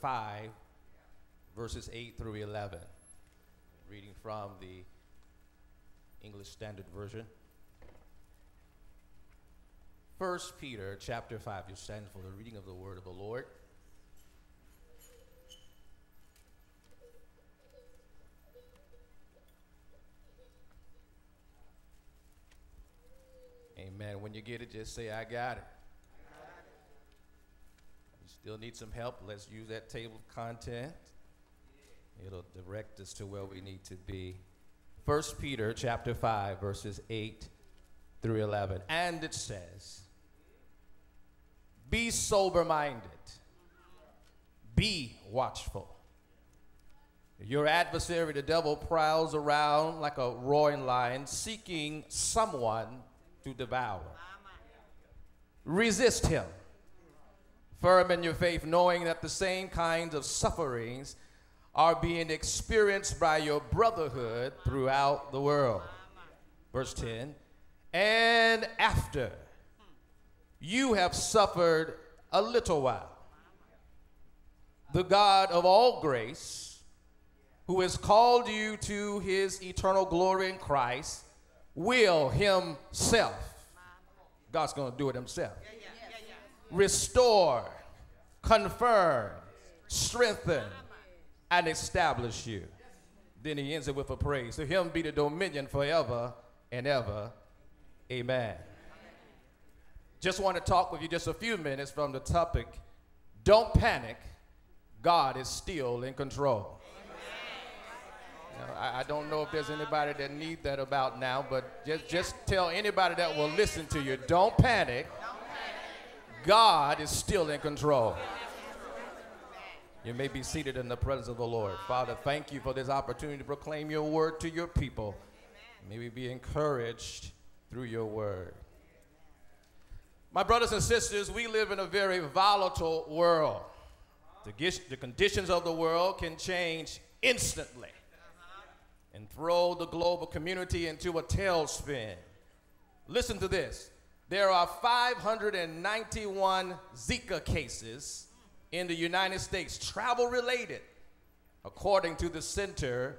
5, verses 8 through 11. Reading from the English Standard Version. 1 Peter chapter 5, you stand for the reading of the word of the Lord. Amen. When you get it, just say, I got it. Still need some help? Let's use that table of content. It'll direct us to where we need to be. 1 Peter chapter 5, verses 8 through 11. And it says, Be sober minded, be watchful. Your adversary, the devil, prowls around like a roaring lion, seeking someone to devour. Resist him, firm in your faith, knowing that the same kinds of sufferings are being experienced by your brotherhood throughout the world. Verse 10 And after you have suffered a little while, the God of all grace, who has called you to his eternal glory in Christ, will himself, God's going to do it himself, restore, confirm, strengthen, and establish you. Then he ends it with a praise. To him be the dominion forever and ever. Amen. Just want to talk with you just a few minutes from the topic Don't panic, God is still in control. I, I, don't know if there's anybody that need that about now, but just, just tell anybody that will listen to you, don't panic. God is still in control. You may be seated in the presence of the Lord. Father, thank you for this opportunity to proclaim your word to your people. May we be encouraged through your word. My brothers and sisters, we live in a very volatile world. The, the conditions of the world can change instantly and throw the global community into a tailspin. Listen to this. There are 591 Zika cases in the United States, travel related, according to the Center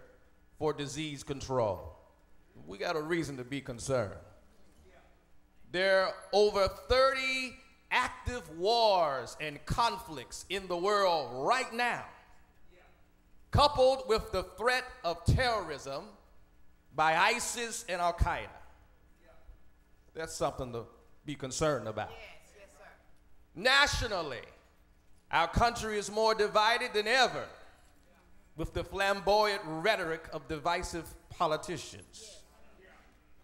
for Disease Control. We got a reason to be concerned. There are over 30 active wars and conflicts in the world right now coupled with the threat of terrorism by ISIS and Al Qaeda. That's something to be concerned about. Yes, yes, Nationally, our country is more divided than ever with the flamboyant rhetoric of divisive politicians.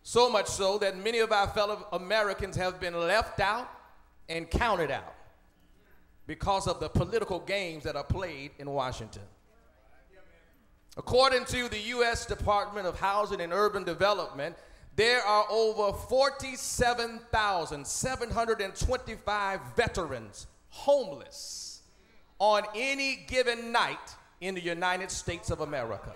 So much so that many of our fellow Americans have been left out and counted out because of the political games that are played in Washington. According to the U.S. Department of Housing and Urban Development, there are over 47,725 veterans homeless on any given night in the United States of America.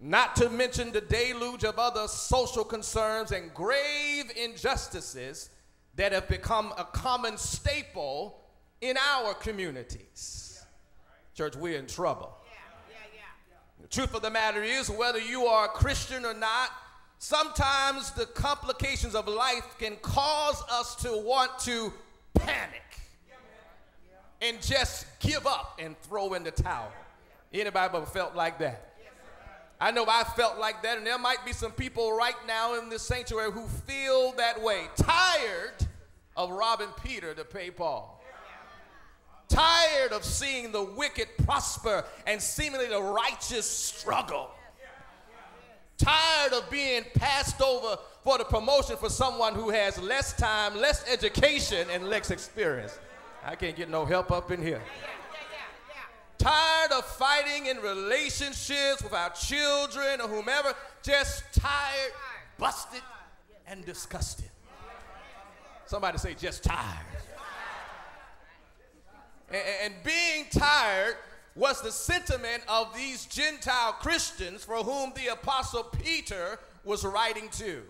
Not to mention the deluge of other social concerns and grave injustices that have become a common staple in our communities. Church, we're in trouble. The truth of the matter is, whether you are a Christian or not, sometimes the complications of life can cause us to want to panic and just give up and throw in the towel. Anybody ever felt like that? I know I felt like that, and there might be some people right now in this sanctuary who feel that way, tired of robbing Peter to pay Paul tired of seeing the wicked prosper and seemingly the righteous struggle. Tired of being passed over for the promotion for someone who has less time, less education, and less experience. I can't get no help up in here. Tired of fighting in relationships with our children or whomever, just tired, busted, and disgusted. Somebody say, just tired. And, and being tired was the sentiment of these Gentile Christians for whom the Apostle Peter was writing to.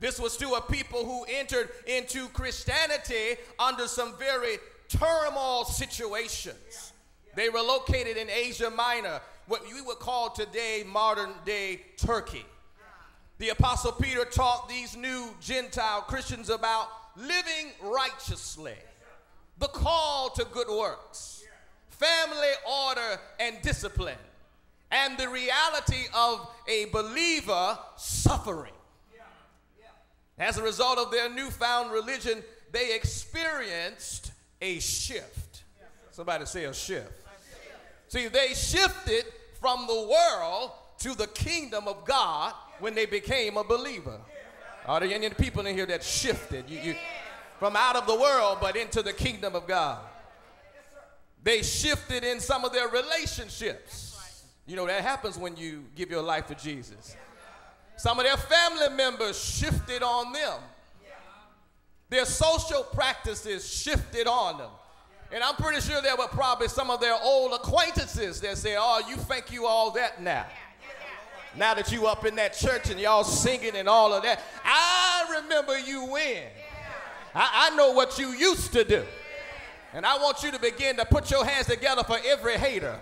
This was to a people who entered into Christianity under some very turmoil situations. They were located in Asia Minor, what we would call today modern day Turkey. The Apostle Peter taught these new Gentile Christians about living righteously, the call to good works, family order and discipline, and the reality of a believer suffering. As a result of their newfound religion, they experienced a shift. Somebody say a shift. See, they shifted from the world to the kingdom of God when they became a believer. Are there any people in here that shifted you, you, from out of the world but into the kingdom of God? They shifted in some of their relationships. You know, that happens when you give your life to Jesus. Some of their family members shifted on them. Their social practices shifted on them. And I'm pretty sure there were probably some of their old acquaintances that say, Oh, you think you all that now. Now that you up in that church and y'all singing and all of that. I remember you when. I, I know what you used to do. And I want you to begin to put your hands together for every hater.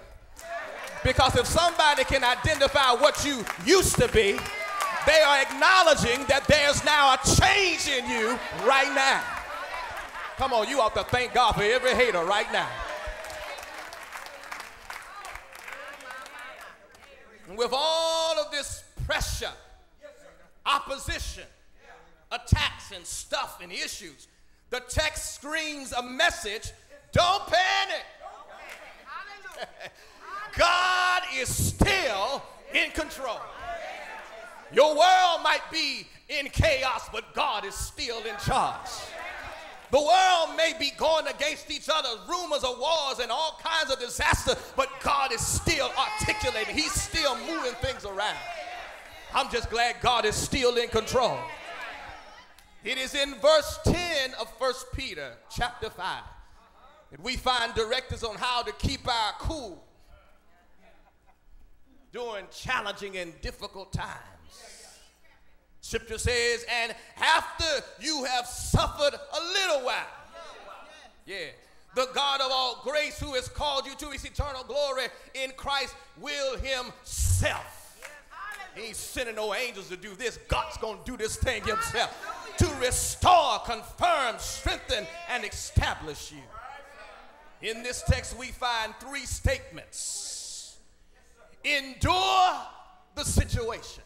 Because if somebody can identify what you used to be, they are acknowledging that there's now a change in you right now. Come on, you ought to thank God for every hater right now. And with all of this pressure, opposition, attacks, and stuff and issues, the text screams a message don't panic. God is still in control. Your world might be in chaos, but God is still in charge. The world may be going against each other, rumors of wars and all kinds of disaster, but God is still articulating. He's still moving things around. I'm just glad God is still in control. It is in verse 10 of 1 Peter chapter 5 that we find directives on how to keep our cool during challenging and difficult times. Scripture says, and after you have suffered a little while, yeah, the God of all grace who has called you to his eternal glory in Christ will himself. He ain't sending no angels to do this. God's going to do this thing himself to restore, confirm, strengthen, and establish you. In this text, we find three statements endure the situation.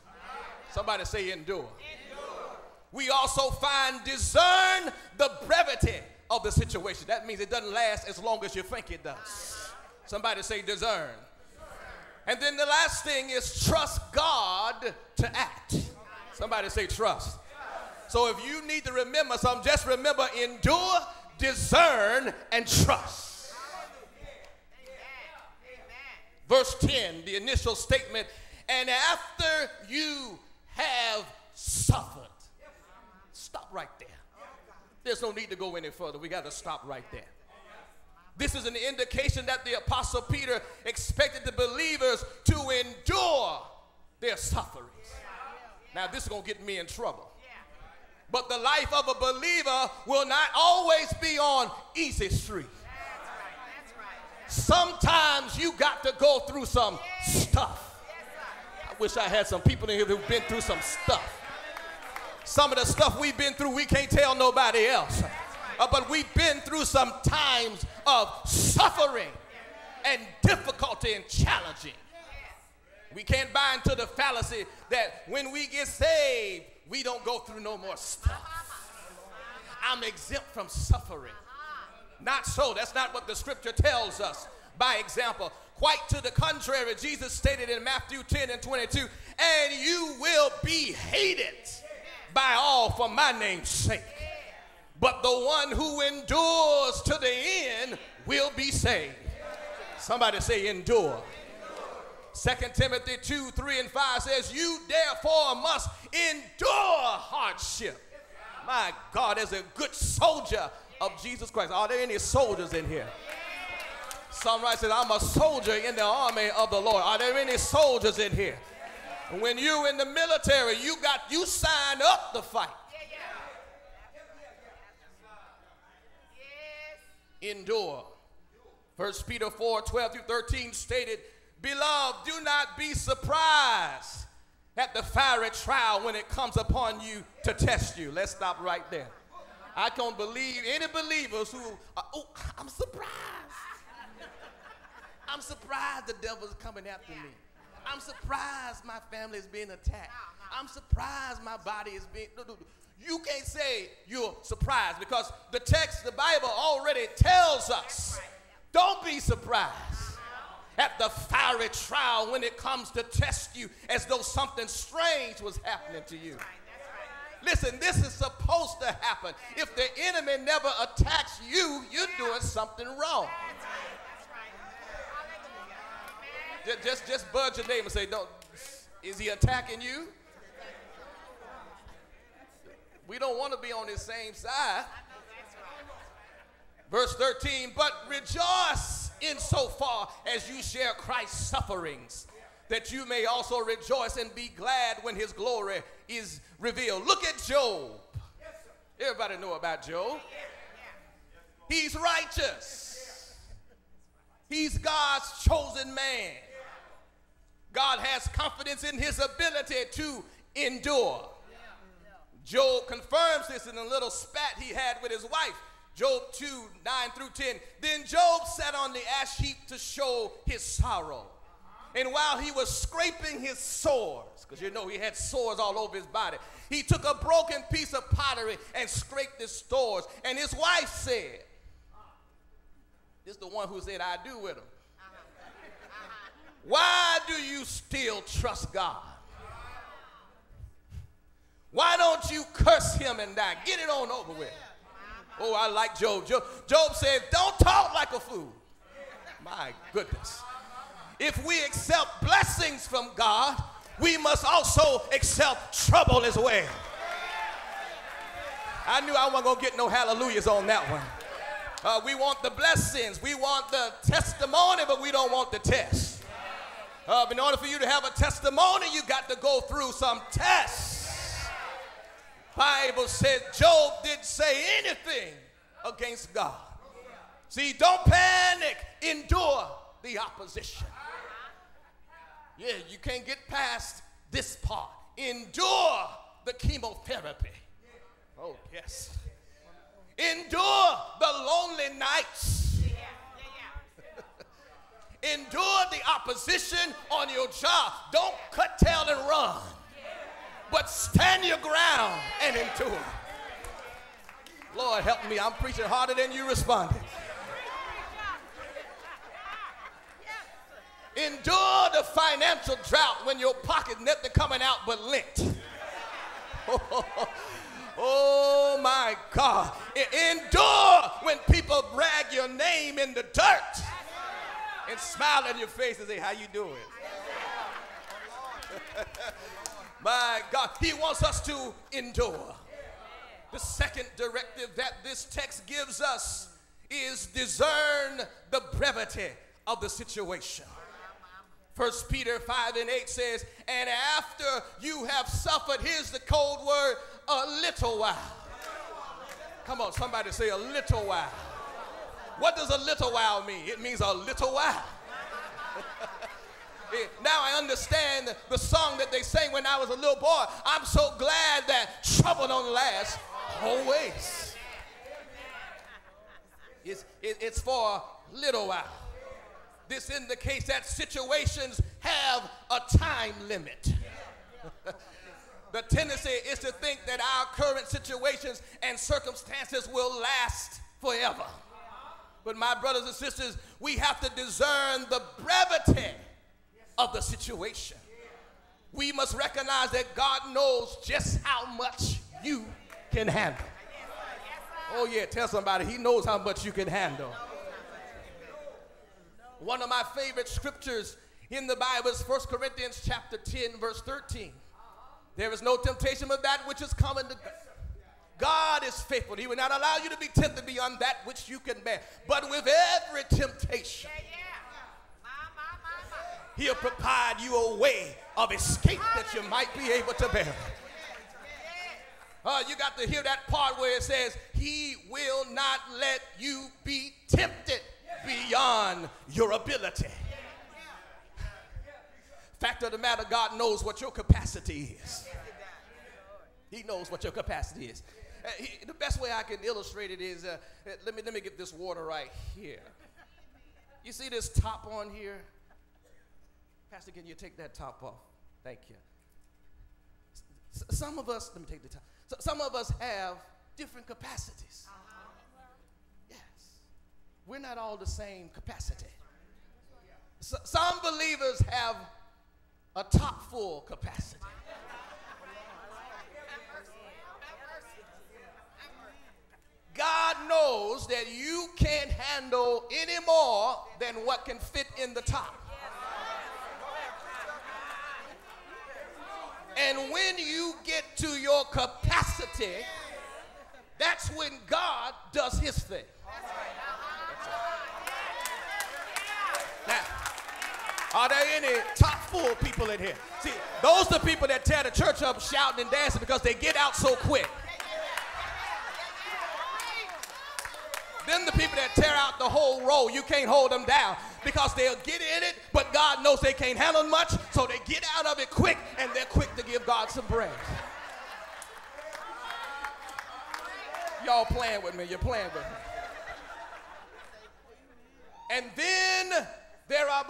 Somebody say endure. We also find discern the brevity of the situation. That means it doesn't last as long as you think it does. Somebody say discern. And then the last thing is trust God to act. Somebody say trust. So if you need to remember something, just remember endure, discern, and trust. Verse 10, the initial statement, and after you have suffered. Stop right there. There's no need to go any further. We got to stop right there. This is an indication that the Apostle Peter expected the believers to endure their sufferings. Now, this is going to get me in trouble. But the life of a believer will not always be on easy street. Sometimes you got to go through some stuff I wish I had some people in here who've been through some stuff. Some of the stuff we've been through, we can't tell nobody else. Uh, but we've been through some times of suffering and difficulty and challenging. We can't buy into the fallacy that when we get saved, we don't go through no more stuff. I'm exempt from suffering. Not so. That's not what the scripture tells us. By example, Quite to the contrary, Jesus stated in Matthew 10 and 22, and you will be hated by all for my name's sake. But the one who endures to the end will be saved. Somebody say, endure. 2 Timothy 2, 3, and 5 says, You therefore must endure hardship. My God, as a good soldier of Jesus Christ. Are there any soldiers in here? Some writer says, I'm a soldier in the army of the Lord. Are there any soldiers in here? When you in the military, you got you sign up to fight. Endure. 1 Peter 4 12 through 13 stated, Beloved, do not be surprised at the fiery trial when it comes upon you to test you. Let's stop right there. I can't believe any believers who, are, oh, I'm surprised. I'm surprised the devil's coming after me. I'm surprised my family is being attacked. I'm surprised my body is being. You can't say you're surprised because the text, the Bible already tells us don't be surprised at the fiery trial when it comes to test you as though something strange was happening to you. Listen, this is supposed to happen. If the enemy never attacks you, you're doing something wrong. Just, just, budge your name and say, "Don't." Is he attacking you? We don't want to be on his same side. Verse 13, but rejoice in so far as you share Christ's sufferings, that you may also rejoice and be glad when his glory is revealed. Look at Job. Everybody know about Job. He's righteous. He's God's chosen man. God has confidence in his ability to endure. Job confirms this in a little spat he had with his wife. Job 2 9 through 10. Then Job sat on the ash heap to show his sorrow. And while he was scraping his sores, because you know he had sores all over his body, he took a broken piece of pottery and scraped his sores. And his wife said, This is the one who said, I do with him. Uh-huh. Why do you still trust God? Why don't you curse him and die? Get it on over with. Oh, I like Job. Job, Job said, Don't talk like a fool. My goodness. If we accept blessings from God, we must also accept trouble as well. I knew I wasn't going to get no hallelujahs on that one. Uh, we want the blessings, we want the testimony, but we don't want the test. Uh, in order for you to have a testimony, you got to go through some tests. Bible says Job didn't say anything against God. See, don't panic, endure the opposition. Yeah, you can't get past this part. Endure the chemotherapy. Oh, yes. Endure the lonely nights. Endure the opposition on your job. Don't cut tail and run but stand your ground and endure. Lord, help me. I'm preaching harder than you responded. Endure the financial drought when your pocket nothing coming out but lint. Oh, my God. Endure when people brag your name in the dirt and smile in your face and say, how you doing? My God, He wants us to endure. The second directive that this text gives us is discern the brevity of the situation. First Peter 5 and 8 says, And after you have suffered, here's the code word, a little while. Come on, somebody say a little while. What does a little while mean? It means a little while. Eh, now I understand the song that they sang when I was a little boy. I'm so glad that trouble don't last always. It's, it, it's for a little while. This indicates that situations have a time limit. the tendency is to think that our current situations and circumstances will last forever. But my brothers and sisters, we have to discern the brevity of the situation. We must recognize that God knows just how much you can handle. Oh, yeah, tell somebody, He knows how much you can handle. One of my favorite scriptures in the Bible is 1 Corinthians chapter 10, verse 13. There is no temptation but that which is common to God. God is faithful. He will not allow you to be tempted beyond that which you can bear. But with every temptation, He'll provide you a way of escape that you might be able to bear. Uh, you got to hear that part where it says, He will not let you be tempted beyond your ability. Fact of the matter, God knows what your capacity is. He knows what your capacity is. Uh, he, the best way I can illustrate it is uh, uh, let, me, let me get this water right here. You see this top on here? Pastor, can you take that top off? Thank you. S- some of us, let me take the top. So some of us have different capacities. Uh-huh. Yes. We're not all the same capacity. So, some believers have a top full capacity. God knows that you can't handle any more than what can fit in the top. And when you get to your capacity, that's when God does his thing. Now, are there any top full people in here? See, those are the people that tear the church up shouting and dancing because they get out so quick. Them the people that tear out the whole row, you can't hold them down because they'll get in it, but God knows they can't handle much, so they get out of it quick and they're quick to give God some praise. Y'all playing with me, you're playing with me. And then there are